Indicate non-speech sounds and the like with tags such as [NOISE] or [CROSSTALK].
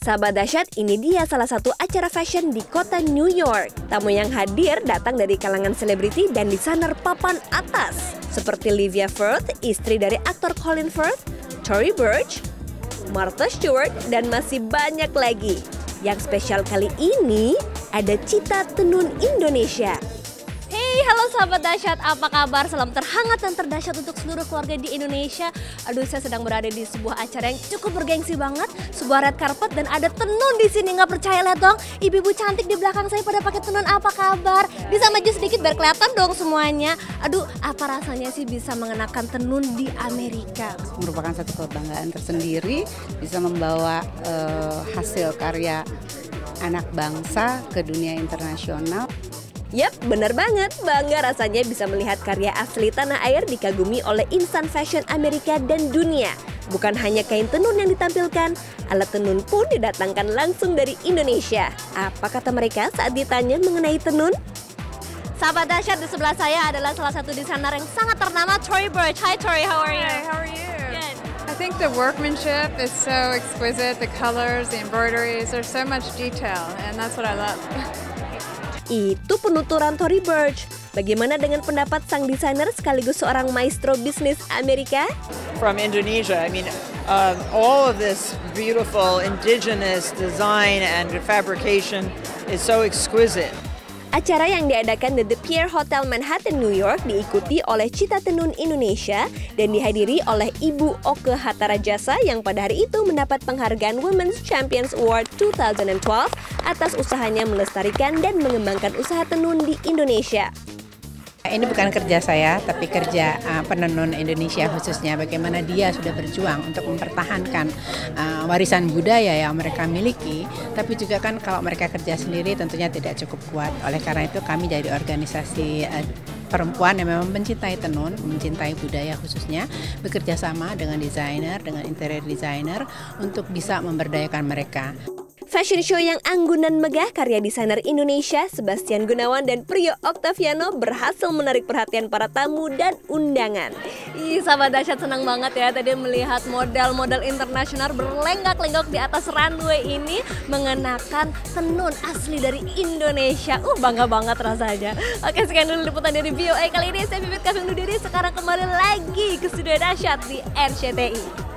Sahabat dahsyat, ini dia salah satu acara fashion di kota New York. Tamu yang hadir datang dari kalangan selebriti dan desainer papan atas. Seperti Livia Firth, istri dari aktor Colin Firth, Tory Burch, Martha Stewart, dan masih banyak lagi. Yang spesial kali ini ada Cita Tenun Indonesia. Halo sahabat dahsyat, apa kabar? Salam terhangat dan terdahsyat untuk seluruh keluarga di Indonesia. Aduh, saya sedang berada di sebuah acara yang cukup bergengsi banget, sebuah red carpet dan ada tenun di sini. Nggak percaya lihat dong, ibu-ibu cantik di belakang saya pada pakai tenun. Apa kabar? Bisa maju sedikit biar kelihatan dong semuanya. Aduh, apa rasanya sih bisa mengenakan tenun di Amerika? Merupakan satu kebanggaan tersendiri bisa membawa uh, hasil karya anak bangsa ke dunia internasional. Yap, benar banget. Bangga rasanya bisa melihat karya asli tanah air dikagumi oleh insan fashion Amerika dan dunia. Bukan hanya kain tenun yang ditampilkan, alat tenun pun didatangkan langsung dari Indonesia. Apa kata mereka saat ditanya mengenai tenun? Sahabat dahsyat di sebelah saya adalah salah satu desainer yang sangat ternama, Troy Burch. Hi Troy, how are you? Hi, how are you? Good. I think the workmanship is so exquisite, the colors, the embroideries, there's so much detail, and that's what I love. [LAUGHS] Itu penuturan Tory Burch. Bagaimana dengan pendapat sang desainer sekaligus seorang maestro bisnis Amerika? From Indonesia, I mean, um, all of this beautiful indigenous design and fabrication is so exquisite. Acara yang diadakan di The Pierre Hotel Manhattan, New York diikuti oleh Cita Tenun Indonesia dan dihadiri oleh Ibu Oke Hatarajasa yang pada hari itu mendapat penghargaan Women's Champions Award 2012 atas usahanya melestarikan dan mengembangkan usaha tenun di Indonesia. Ini bukan kerja saya, tapi kerja uh, penenun Indonesia khususnya. Bagaimana dia sudah berjuang untuk mempertahankan uh, warisan budaya yang mereka miliki. Tapi juga kan kalau mereka kerja sendiri tentunya tidak cukup kuat. Oleh karena itu kami dari organisasi uh, perempuan yang memang mencintai tenun, mencintai budaya khususnya, bekerja sama dengan desainer, dengan interior designer untuk bisa memberdayakan mereka. Fashion show yang anggun dan megah karya desainer Indonesia Sebastian Gunawan dan Priyo Octaviano berhasil menarik perhatian para tamu dan undangan. Ih, sahabat dahsyat senang banget ya tadi melihat model-model internasional berlenggak-lenggok di atas runway ini mengenakan tenun asli dari Indonesia. Uh, bangga banget rasanya. Oke, sekian dulu liputan dari VOA kali ini. Saya Bibit Kaving diri sekarang kembali lagi ke studio dahsyat di RCTI.